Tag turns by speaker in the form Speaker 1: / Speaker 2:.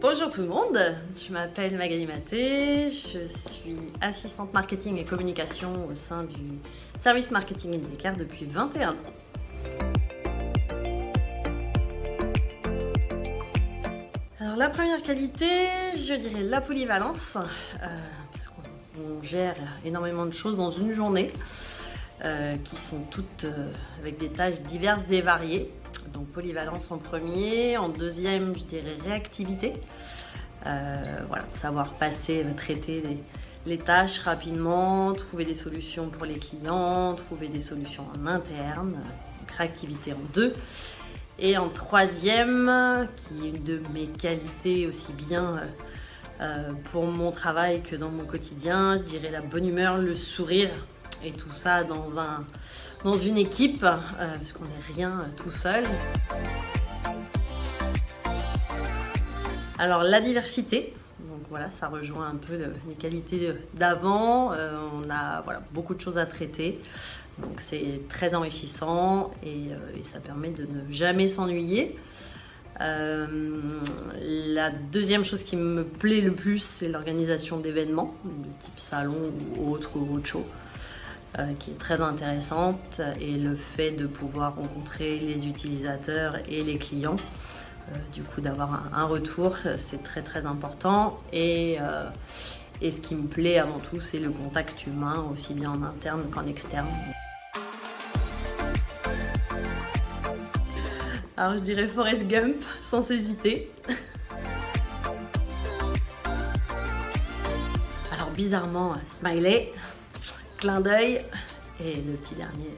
Speaker 1: Bonjour tout le monde, je m'appelle Magali Maté, je suis assistante marketing et communication au sein du service marketing Indicaire depuis 21 ans. Alors la première qualité, je dirais la polyvalence, euh, puisqu'on gère énormément de choses dans une journée, euh, qui sont toutes euh, avec des tâches diverses et variées. Donc polyvalence en premier, en deuxième, je dirais réactivité. voilà, savoir passer, traiter les tâches rapidement, trouver des solutions pour les clients, trouver des solutions en interne, donc réactivité en deux. Et en troisième, qui est une de mes qualités aussi bien euh, pour mon travail que dans mon quotidien, je dirais la bonne humeur, le sourire et tout ça dans, un, dans une équipe, euh, parce qu'on n'est rien tout seul. Alors la diversité, donc voilà, ça rejoint un peu les qualités d'avant. Euh, on a voilà, beaucoup de choses à traiter. Donc c'est très enrichissant et, euh, ça permet de ne jamais s'ennuyer. Euh, la deuxième chose qui me plaît le plus, c'est l'organisation d'événements, de type salon ou autre ou show, qui est très intéressante et le fait de pouvoir rencontrer les utilisateurs et les clients. Euh, du coup d'avoir un, retour, c'est très très important. Et, euh, et ce qui me plaît avant tout, c'est le contact humain, aussi bien en interne qu'en externe. Alors je dirais Forrest Gump sans hésiter. Alors bizarrement, smiley, clin d'œil. Et le petit dernier.